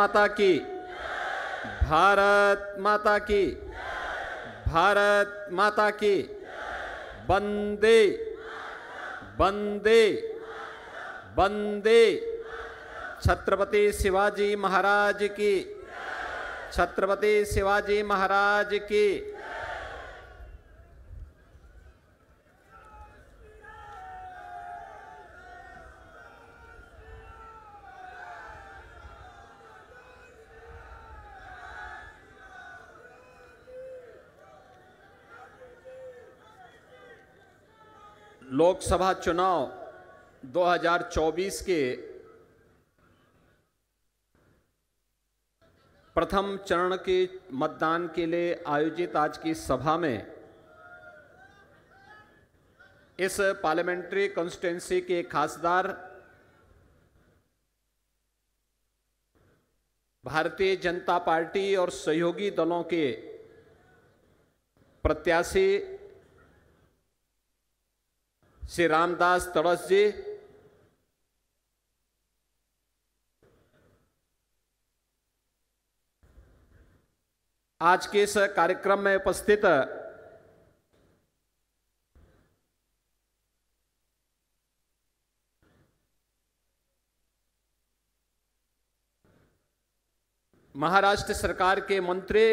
माता की। भारत माता की। भारत माता की। बंदे। बंदे। बंदे। छत्रपति शिवाजी महाराज की। छत्रपति शिवाजी महाराज की। लोकसभा चुनाव 2024 के प्रथम चरण के मतदान के लिए आयोजित आज की सभा में इस पार्लियामेंट्री कॉन्स्टिट्युएंसी के खासदार भारतीय जनता पार्टी और सहयोगी दलों के प्रत्याशी श्री रामदास तड़स जी आज के इस कार्यक्रम में उपस्थित महाराष्ट्र सरकार के मंत्री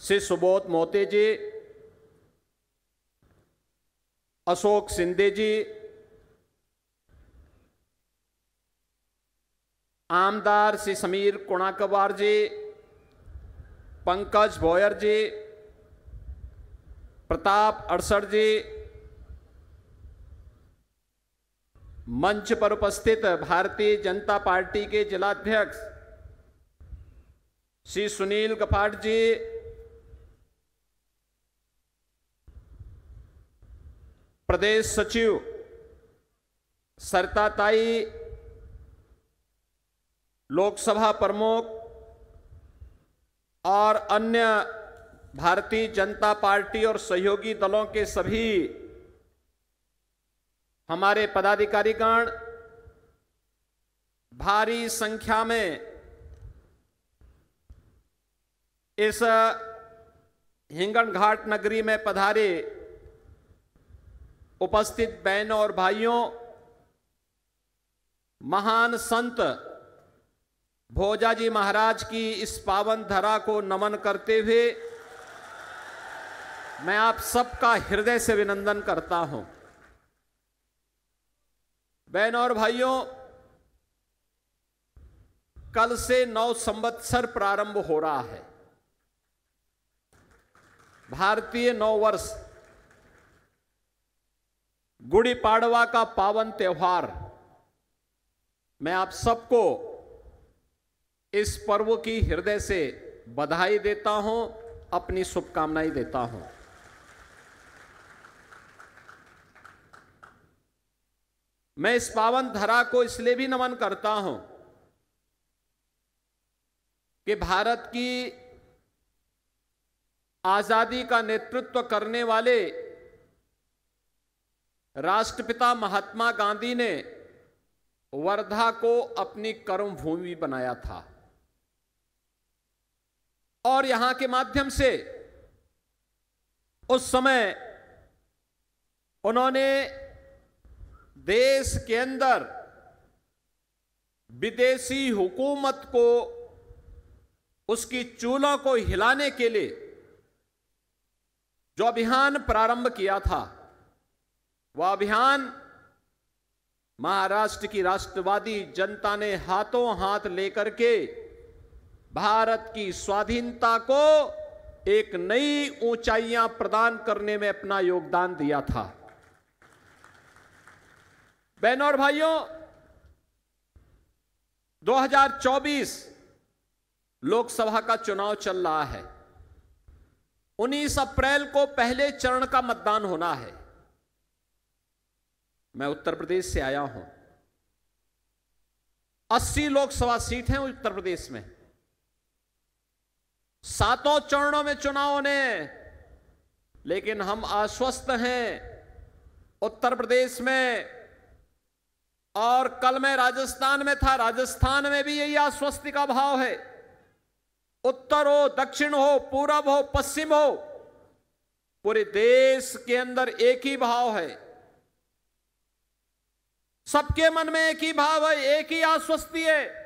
श्री सुबोध मोते जी अशोक सिंधे जी, आमदार श्री समीर कुणाकवार जी, पंकज भोयर जी, प्रताप अड़सठ जी, मंच पर उपस्थित भारतीय जनता पार्टी के जिलाध्यक्ष श्री सुनील कपाट जी प्रदेश सचिव सरताताई लोकसभा प्रमुख और अन्य भारतीय जनता पार्टी और सहयोगी दलों के सभी हमारे पदाधिकारीगण, भारी संख्या में इस हिंगन घाट नगरी में पधारे उपस्थित बहनों और भाइयों, महान संत भोजाजी महाराज की इस पावन धरा को नमन करते हुए मैं आप सबका हृदय से अभिनंदन करता हूँ। बहनों और भाइयों, कल से नौ संवत्सर प्रारंभ हो रहा है। भारतीय नौ वर्ष गुड़ी पाड़वा का पावन त्यौहार। मैं आप सबको इस पर्व की हृदय से बधाई देता हूँ, अपनी शुभकामनाएँ देता हूँ। मैं इस पावन धरा को इसलिए भी नमन करता हूँ कि भारत की आज़ादी का नेतृत्व करने वाले राष्ट्रपिता महात्मा गांधी ने वर्धा को अपनी कर्म भूमि बनाया था। और यहाँ के माध्यम से उस समय उन्होंने देश के अंदर विदेशी हुकूमत को, उसकी चूलों को हिलाने के लिए जो अभियान प्रारंभ किया था वह अभियान महाराष्ट्र की राष्ट्रवादी जनता ने हाथों हाथ लेकर के भारत की स्वाधीनता को एक नई ऊंचाइयाँ प्रदान करने में अपना योगदान दिया था। बहनों और भाइयों 2024 लोकसभा का चुनाव चल रहा है। 19 अप्रैल को पहले चरण का मतदान होना है। मैं उत्तर प्रदेश से आया हूँ। 80 लोकसभा सीट हैं उत्तर प्रदेश में। सातों चरणों में चुनाव होने लेकिन हम आश्वस्त हैं उत्तर प्रदेश में, और कल मैं राजस्थान में था, राजस्थान में भी यही आश्वस्ति का भाव है। उत्तर हो, दक्षिण हो, पूरब हो, पश्चिम हो, पूरे देश के अंदर एक ही भाव है। सबके मन में एक ही भाव है, एक ही आश्वस्ति है।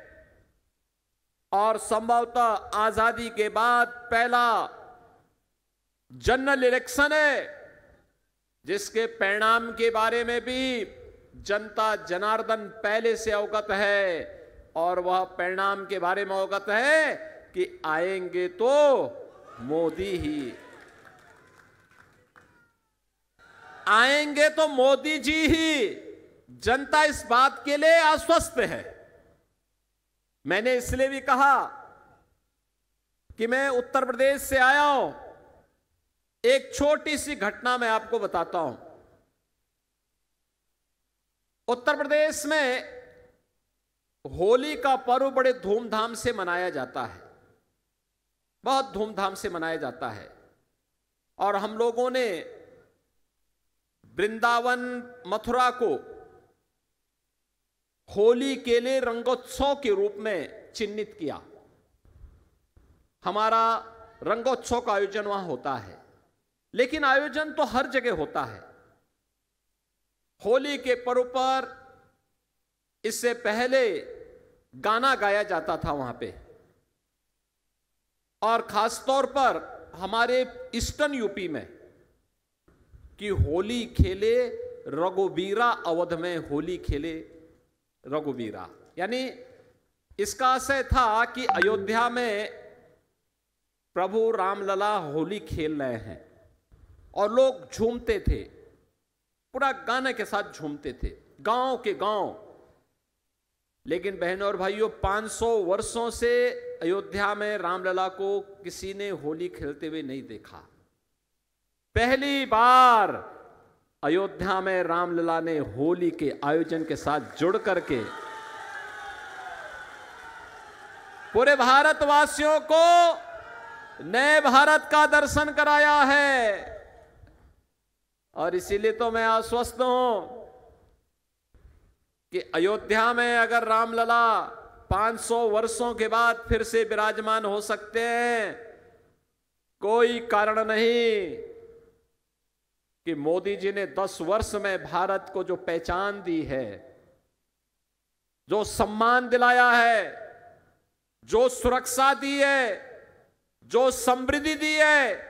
और संभवतः आज़ादी के बाद पहला जनरल इलेक्शन है, जिसके परिणाम के बारे में भी जनता जनार्दन पहले से अवगत है। और वह परिणाम के बारे में अवगत है कि आएँगे तो मोदी ही। आएँगे तो मोदी जी ही। जनता इस बात के लिए आश्वस्त है। मैंने इसलिए भी कहा कि मैं उत्तर प्रदेश से आया हूँ। एक छोटी सी घटना मैं आपको बताता हूँ। उत्तर प्रदेश में होली का पर्व बड़े धूमधाम से मनाया जाता है। बहुत धूमधाम से मनाया जाता है। और हम लोगों ने वृंदावन, मथुरा को होली के लिए रंगोत्सव के रूप में चिन्हित किया। हमारा रंगोत्सव का आयोजन वहाँ होता है, लेकिन आयोजन तो हर जगह होता है। होली के पर्व पर इससे पहले गाना गाया जाता था वहाँ पे, और खासतौर पर हमारे ईस्टर्न यूपी में कि होली खेले रघुबीरा अवध में होली खेले रघुवीरा। यानी इसका आशय था कि अयोध्या में प्रभु रामलला होली खेल रहे हैं और लोग झूमते थे, पूरा गाने के साथ झूमते थे, गाँव के गाँव। लेकिन बहनों और भाइयों 500 वर्षों से अयोध्या में रामलला को किसी ने होली खेलते हुए नहीं देखा। पहली बार अयोध्या में रामलला ने होली के आयोजन के साथ जुड़ करके पूरे भारतवासियों को नए भारत का दर्शन कराया है। और इसीलिए तो मैं आश्वस्त हूँ कि अयोध्या में अगर रामलला 500 वर्षों के बाद फिर से विराजमान हो सकते हैं, कोई कारण नहीं। कि मोदी जी ने 10 वर्ष में भारत को जो पहचान दी है, जो सम्मान दिलाया है, जो सुरक्षा दी है, जो समृद्धि दी है,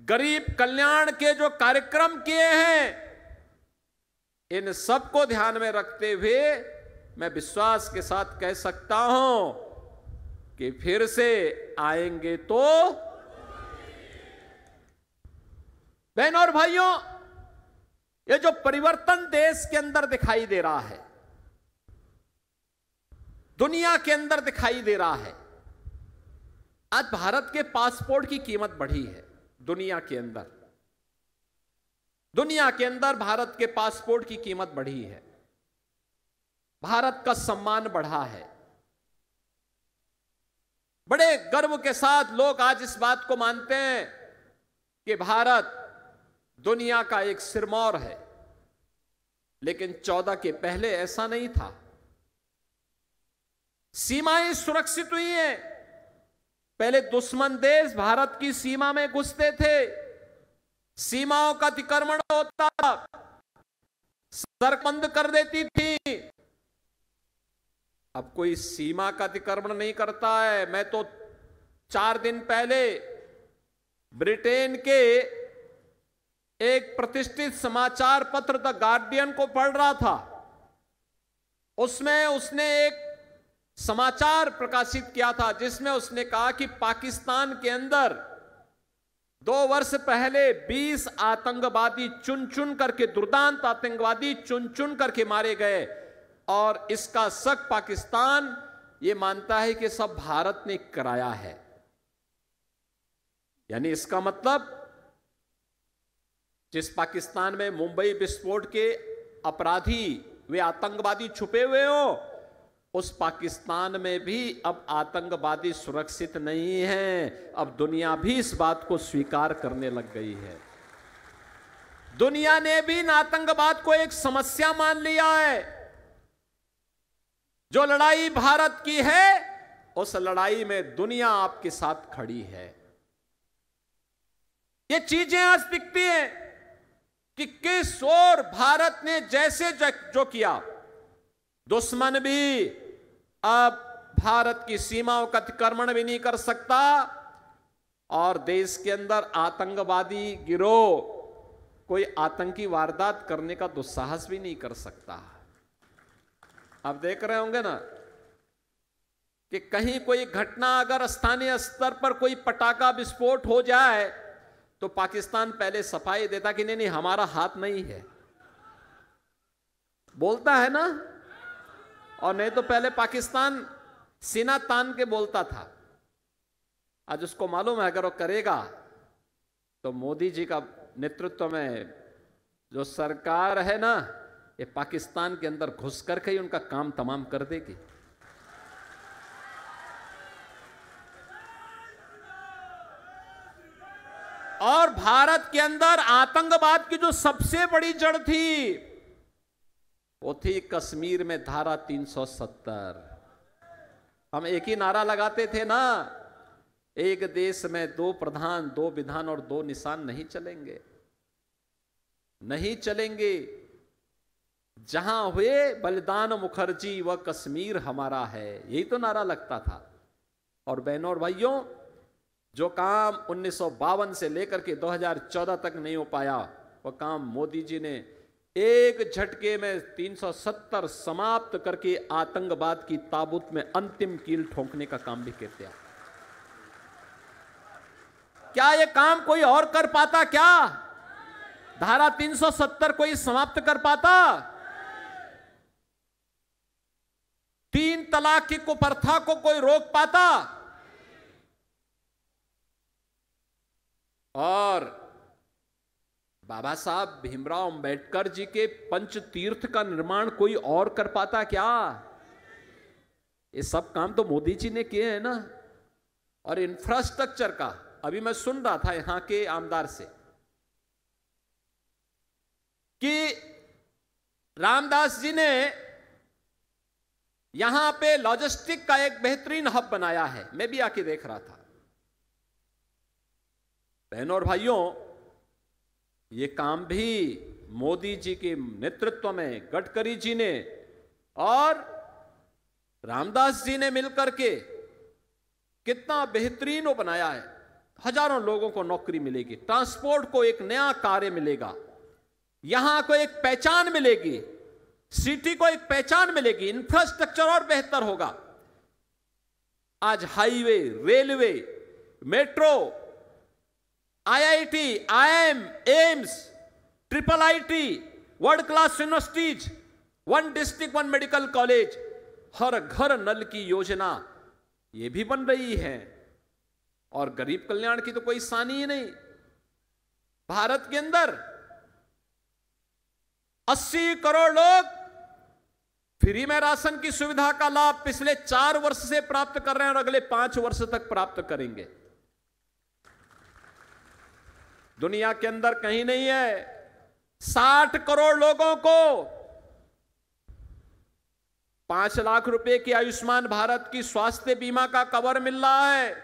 गरीब कल्याण के जो कार्यक्रम किए हैं, इन सबको ध्यान में रखते हुए मैं विश्वास के साथ कह सकता हूँ कि फिर से आएँगे तो बहन और भाइयों, ये जो परिवर्तन देश के अंदर दिखाई दे रहा है, दुनिया के अंदर दिखाई दे रहा है, आज भारत के पासपोर्ट की कीमत बढ़ी है दुनिया के अंदर। दुनिया के अंदर भारत के पासपोर्ट की कीमत बढ़ी है। भारत का सम्मान बढ़ा है। बड़े गर्व के साथ लोग आज इस बात को मानते हैं कि भारत दुनिया का एक सिरमौर है। लेकिन चौदह के पहले ऐसा नहीं था। सीमाएँ सुरक्षित हुई हैं। पहले दुश्मन देश भारत की सीमा में घुसते थे। सीमाओं का अतिक्रमण होता सरबंद कर देती थी। अब कोई सीमा का अतिक्रमण नहीं करता है। मैं तो चार दिन पहले ब्रिटेन के एक प्रतिष्ठित समाचार पत्र द गार्डियन को पढ़ रहा था। उसमें उसने एक समाचार प्रकाशित किया था, जिसमें उसने कहा कि पाकिस्तान के अंदर दो वर्ष पहले 20 आतंकवादी चुन चुन करके, दुर्दांत आतंकवादी चुन चुन करके मारे गए। और इसका शक पाकिस्तान ये मानता है कि सब भारत ने कराया है। यानी इसका मतलब जिस पाकिस्तान में मुंबई विस्फोट के अपराधी वे आतंकवादी छुपे हुए हो, उस पाकिस्तान में भी अब आतंकवादी सुरक्षित नहीं है। अब दुनिया भी इस बात को स्वीकार करने लग गई है। दुनिया ने भी इन आतंकवाद को एक समस्या मान लिया है। जो लड़ाई भारत की है, उस लड़ाई में दुनिया आपके साथ खड़ी है। ये चीज़ें आज दिखती हैं। कि किस ओर भारत ने जैसे जो किया? दुश्मन भी अब भारत की सीमाओं का अतिक्रमण भी नहीं कर सकता और देश के अंदर आतंकवादी गिरोह, कोई आतंकी वारदात करने का दुस्साहस भी नहीं कर सकता। आप देख रहे होंगे ना कि कहीं कोई घटना अगर स्थानीय स्तर पर कोई पटाखा विस्फोट हो जाए तो पाकिस्तान पहले सफ़ाई देता कि नहीं नहीं, हमारा हाथ नहीं है। बोलता है ना? और नहीं तो पहले पाकिस्तान सीना तान के बोलता था। आज उसको मालूम है, अगर वो करेगा तो मोदी जी का नेतृत्व में जो सरकार है ना, ये पाकिस्तान के अंदर घुस करके ही उनका काम तमाम कर देगी। और भारत के अंदर आतंकवाद की जो सबसे बड़ी जड़ थी, वो थी कश्मीर में धारा 370 हम एक ही नारा लगाते थे ना, एक देश में दो प्रधान, दो विधान और दो निशान नहीं चलेंगे। नहीं चलेंगे। जहाँ हुए बलिदान मुखर्जी व कश्मीर हमारा है। यही तो नारा लगता था। और बहनों और भाइयों जो काम उन्नीस सौ बावन से लेकर के 2014 तक नहीं हो पाया वह काम मोदी जी ने एक झटके में 370 समाप्त करके आतंकवाद की ताबूत में अंतिम कील ठोंकने का काम भी करते हैं क्या ये काम कोई और कर पाता क्या? धारा 370 कोई समाप्त कर पाता? तीन तलाक की कुप्रथा को कोई रोक पाता? और बाबा साहब भीमराव अंबेडकर जी के पंच तीर्थ का निर्माण कोई और कर पाता क्या? ये सब काम तो मोदी जी ने किए हैं ना। और इंफ्रास्ट्रक्चर का, अभी मैं सुन रहा था यहाँ के आमदार से कि रामदास जी ने यहाँ पे लॉजिस्टिक का एक बेहतरीन हब बनाया है। मैं भी आके देख रहा था। बहनों और भाइयों, ये काम भी मोदी जी के नेतृत्व में गडकरी जी ने और रामदास जी ने मिलकर के कितना बेहतरीन वो बनाया है। हज़ारों लोगों को नौकरी मिलेगी, ट्रांसपोर्ट को एक नया कार्य मिलेगा, यहाँ को एक पहचान मिलेगी, सिटी को एक पहचान मिलेगी, इंफ्रास्ट्रक्चर और बेहतर होगा। आज highway, railway, metro IIT, IIM, AIIMS triple IT world class universities one district one medical college हर घर नल की योजना ये भी बन रही है। और गरीब कल्याण की तो कोई सानी ही नहीं। भारत के अंदर 80 करोड़ लोग फ्री में राशन की सुविधा का लाभ पिछले चार वर्ष से प्राप्त कर रहे हैं और अगले पाँच वर्ष तक प्राप्त करेंगे। दुनिया के अंदर कहीं नहीं है। साठ करोड़ लोगों को पाँच लाख रुपए की आयुष्मान भारत की स्वास्थ्य बीमा का कवर मिल रहा है।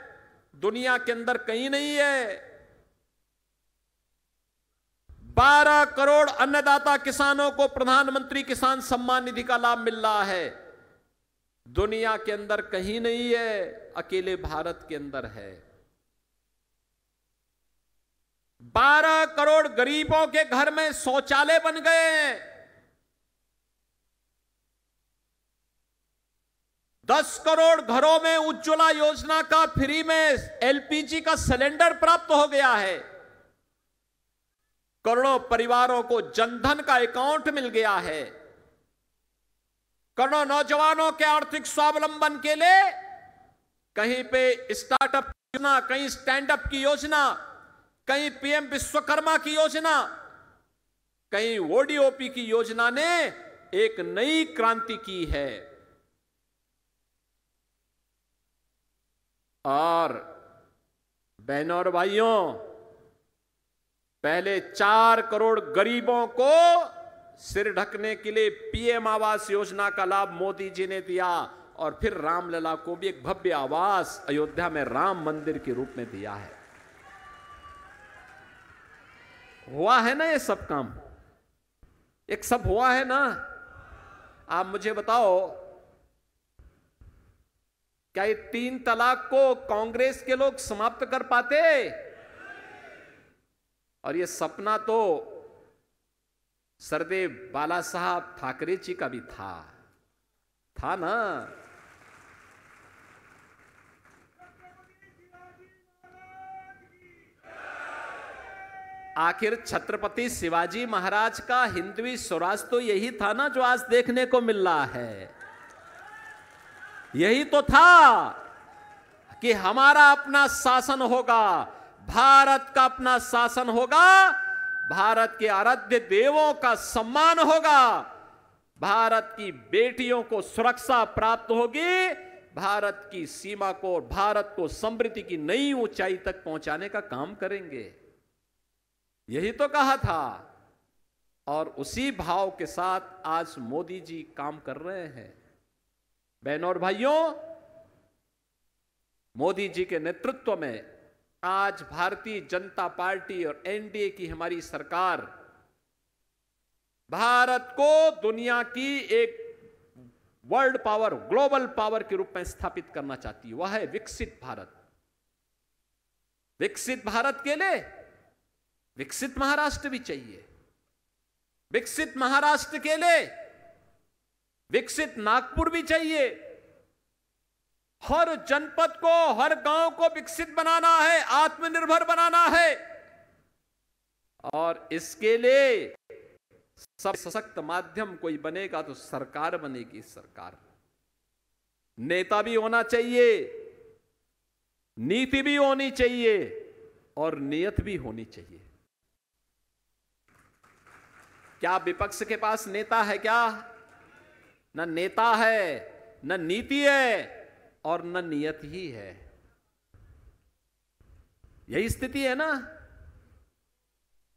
दुनिया के अंदर कहीं नहीं है। बारह करोड़ अन्नदाता किसानों को प्रधानमंत्री किसान सम्मान निधि का लाभ मिल रहा है। दुनिया के अंदर कहीं नहीं है। अकेले भारत के अंदर है। बारह करोड़ गरीबों के घर में शौचालय बन गए। दस करोड़ घरों में उज्ज्वला योजना का फ्री में एलपीजी का सिलेंडर प्राप्त हो गया है। करोड़ों परिवारों को जनधन का अकाउंट मिल गया है। करोड़ों नौजवानों के आर्थिक स्वावलंबन के लिए कहीं पे स्टार्टअप योजना, कहीं स्टैंड अप की योजना कहीं पीएम विश्वकर्मा की योजना, कहीं ओडीओपी की योजना ने एक नई क्रांति की है। और बहनों और भाइयों, पहले चार करोड़ गरीबों को सिर ढकने के लिए पीएम आवास योजना का लाभ मोदी जी ने दिया और फिर रामलला को भी एक भव्य आवास अयोध्या में राम मंदिर के रूप में दिया है। हुआ है ना ये सब काम? एक सब हुआ है ना? आप मुझे बताओ, क्या ये तीन तलाक को कांग्रेस के लोग समाप्त कर पाते? और ये सपना तो सरदेव बाला साहब ठाकरे जी का भी था। था ना? आखिर छत्रपति शिवाजी महाराज का हिंदवी स्वराज तो यही था ना जो आज देखने को मिल रहा है। यही तो था कि हमारा अपना शासन होगा, भारत का अपना शासन होगा, भारत के आराध्य देवों का सम्मान होगा, भारत की बेटियों को सुरक्षा प्राप्त होगी, भारत की सीमा को भारत को समृद्धि की नई ऊंचाई तक पहुँचाने का काम करेंगे। यही तो कहा था। और उसी भाव के साथ आज मोदी जी काम कर रहे हैं। बहनों और भाइयों, मोदी जी के नेतृत्व में आज भारतीय जनता पार्टी और एनडीए की हमारी सरकार भारत को दुनिया की एक वर्ल्ड पावर, ग्लोबल पावर के रूप में स्थापित करना चाहती है। वह है विकसित भारत। विकसित भारत के लिए विकसित महाराष्ट्र भी चाहिए। विकसित महाराष्ट्र के लिए विकसित नागपुर भी चाहिए। हर जनपद को, हर गाँव को विकसित बनाना है, आत्मनिर्भर बनाना है। और इसके लिए सब सशक्त माध्यम कोई बनेगा तो सरकार बनेगी सरकार। नेता भी होना चाहिए, नीति भी होनी चाहिए और नियत भी होनी चाहिए। क्या विपक्ष के पास नेता है क्या? न नेता है, न नीति है और न नियत ही है। यही स्थिति है ना?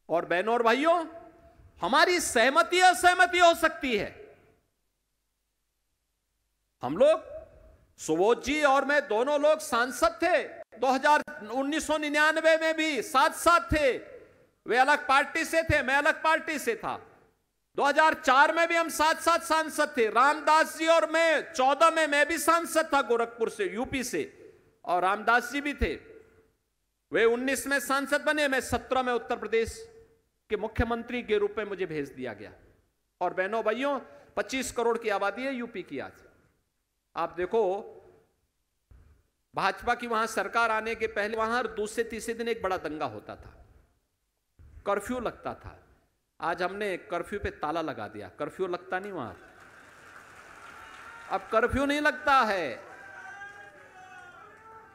और बहनों और भाइयों, हमारी सहमति असहमति हो सकती है। हम लोग, सुबोध जी और मैं दोनों लोग सांसद थे 2000 में भी साथ साथ थे। वे अलग पार्टी से थे, मैं अलग पार्टी से था। 2004 में भी हम साथ साथ सांसद थे। रामदास जी और मैं 14 में मैं भी सांसद था गोरखपुर से, यूपी से। और रामदास जी भी थे। वे 19 में सांसद बने, मैं 17 में उत्तर प्रदेश के मुख्यमंत्री के रूप में मुझे भेज दिया गया। और बहनों, भाइयों 25 करोड़ की आबादी है यूपी की आज। आप देखो, भाजपा की वहाँ सरकार आने के पहले वहाँ दूसरे तीसरे दिन एक बड़ा दंगा होता था। कर्फ्यू लगता था। आज हमने कर्फ्यू पे ताला लगा दिया। कर्फ्यू लगता नहीं वहाँ। अब कर्फ्यू नहीं लगता है।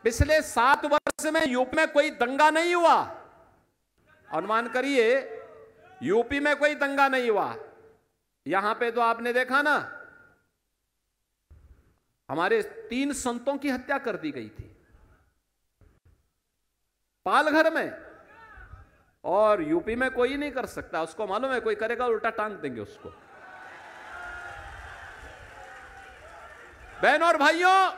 पिछले सात वर्ष में यूपी में कोई दंगा नहीं हुआ। अनुमान करिए, यूपी में कोई दंगा नहीं हुआ। यहाँ पे तो आपने देखा ना, हमारे तीन संतों की हत्या कर दी गई थी। पालघर में और यूपी में कोई नहीं कर सकता, उसको मालूम है, कोई करेगा उल्टा टांग देंगे उसको। बहनों और भाइयों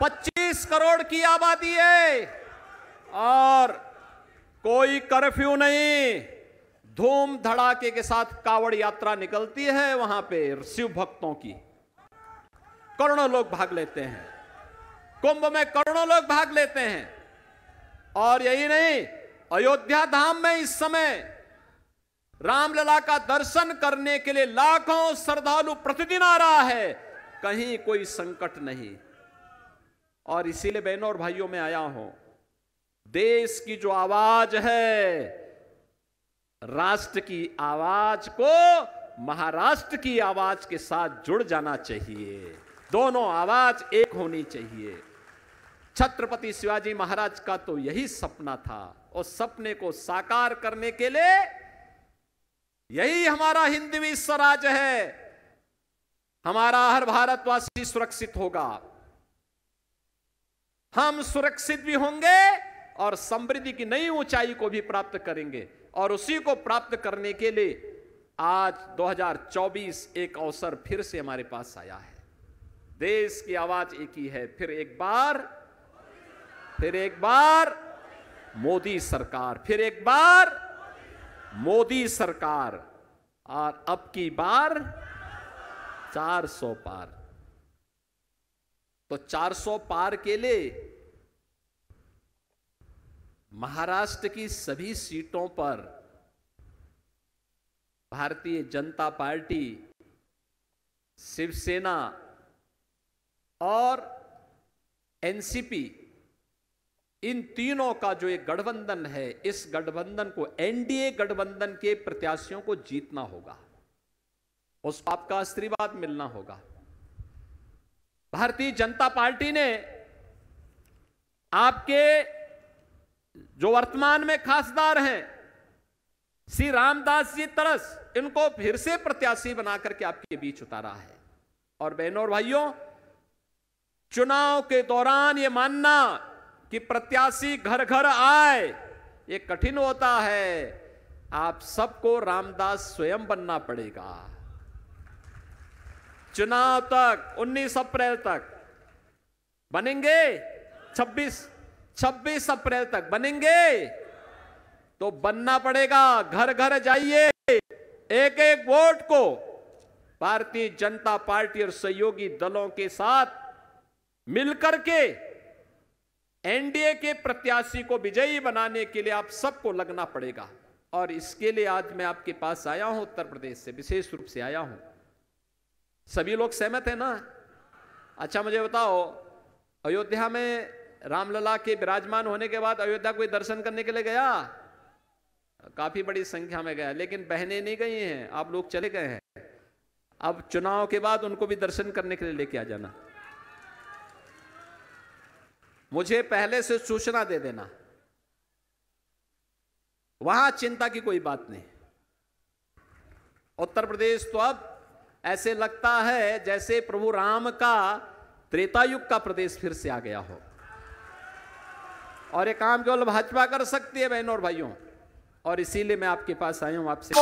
25 करोड़ की आबादी है और कोई कर्फ्यू नहीं। धूम धड़ाके के साथ कावड़ यात्रा निकलती है वहाँ पे शिव भक्तों की। करोड़ों लोग भाग लेते हैं। कुंभ में करोड़ों लोग भाग लेते हैं। और यही नहीं, अयोध्या धाम में इस समय रामलला का दर्शन करने के लिए लाखों श्रद्धालु प्रतिदिन आ रहा है। कहीं कोई संकट नहीं। और इसीलिए बहनों और भाइयों, में आया हूँ। देश की जो आवाज़ है, राष्ट्र की आवाज़ को महाराष्ट्र की आवाज़ के साथ जुड़ जाना चाहिए। दोनों आवाज़ एक होनी चाहिए। छत्रपति शिवाजी महाराज का तो यही सपना था उस सपने को साकार करने के लिए यही हमारा हिंदवी स्वराज है। हमारा हर भारतवासी सुरक्षित होगा। हम सुरक्षित भी होंगे और समृद्धि की नई ऊंचाई को भी प्राप्त करेंगे और उसी को प्राप्त करने के लिए आज 2024 एक अवसर फिर से हमारे पास आया है। देश की आवाज़ एक ही है, फिर एक बार फिर एक बार मोदी सरकार, फिर एक बार मोदी सरकार। और अब की बार 400 पार। तो 400 पार के लिए महाराष्ट्र की सभी सीटों पर भारतीय जनता पार्टी, शिवसेना और एनसीपी इन तीनों का जो एक गठबंधन है, इस गठबंधन को एनडीए गठबंधन के प्रत्याशियों को जीतना होगा। उस आपका आशीर्वाद मिलना होगा। भारतीय जनता पार्टी ने आपके जो वर्तमान में खासदार हैं श्री रामदास जी तरस, इनको फिर से प्रत्याशी बनाकर के आपके बीच उतारा है। और बहनों और भाइयों, चुनाव के दौरान यह मानना कि प्रत्याशी घर घर आए, ये कठिन होता है। आप सबको रामदास स्वयं बनना पड़ेगा। चुनाव तक 19 अप्रैल तक। बनेंगे? 26 26 अप्रैल तक बनेंगे? तो बनना पड़ेगा। घर घर जाइए। एक एक वोट को। भारतीय जनता पार्टी और सहयोगी दलों के साथ मिलकर के एनडीए के प्रत्याशी को विजयी बनाने के लिए आप सबको लगना पड़ेगा। और इसके लिए आज मैं आपके पास आया हूँ, उत्तर प्रदेश से, विशेष रूप से आया हूँ। सभी लोग सहमत है ना? अच्छा मुझे बताओ, अयोध्या में रामलला के विराजमान होने के बाद अयोध्या कोई दर्शन करने के लिए गया? काफ़ी बड़ी संख्या में गया, लेकिन बहने नहीं गई हैं, आप लोग चले गए हैं। अब चुनाव के बाद उनको भी दर्शन करने के लिए लेके आ जाना। मुझे पहले से सूचना दे देना। वहाँ चिंता की कोई बात नहीं। उत्तर प्रदेश तो अब ऐसे लगता है जैसे प्रभु राम का त्रेतायुग का प्रदेश फिर से आ गया हो। और ये काम केवल भाजपा कर सकती है बहनों और भाइयों, और इसीलिए मैं आपके पास आया हूँ आपसे।